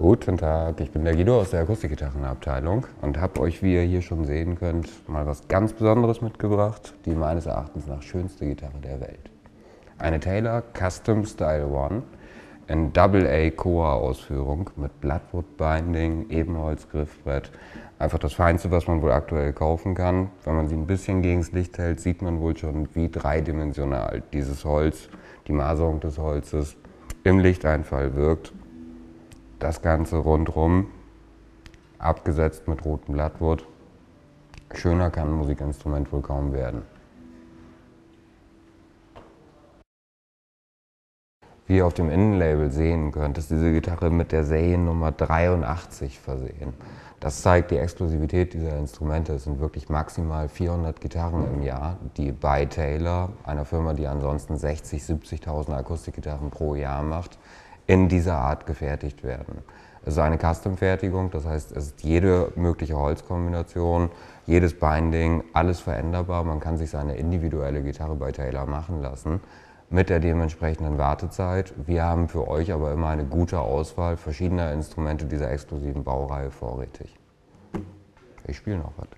Guten Tag, ich bin der Guido aus der Akustikgitarrenabteilung und habe euch, wie ihr hier schon sehen könnt, mal was ganz Besonderes mitgebracht, die meines Erachtens nach schönste Gitarre der Welt. Eine Taylor Custom Style One in Double A Coa Ausführung mit Bloodwood Binding, Ebenholz-Griffbrett. Einfach das Feinste, was man wohl aktuell kaufen kann. Wenn man sie ein bisschen gegen das Licht hält, sieht man wohl schon, wie dreidimensional dieses Holz, die Maserung des Holzes im Lichteinfall wirkt. Das Ganze rundrum, abgesetzt mit rotem Blattwood. Schöner kann ein Musikinstrument wohl kaum werden. Wie ihr auf dem Innenlabel sehen könnt, ist diese Gitarre mit der Seriennummer 83 versehen. Das zeigt die Exklusivität dieser Instrumente. Es sind wirklich maximal 400 Gitarren im Jahr, die bei Taylor, einer Firma, die ansonsten 60.000, 70.000 Akustikgitarren pro Jahr macht, in dieser Art gefertigt werden. Es ist eine Custom-Fertigung, das heißt, es ist jede mögliche Holzkombination, jedes Binding, alles veränderbar. Man kann sich seine individuelle Gitarre bei Taylor machen lassen mit der dementsprechenden Wartezeit. Wir haben für euch aber immer eine gute Auswahl verschiedener Instrumente dieser exklusiven Baureihe vorrätig. Ich spiele noch was.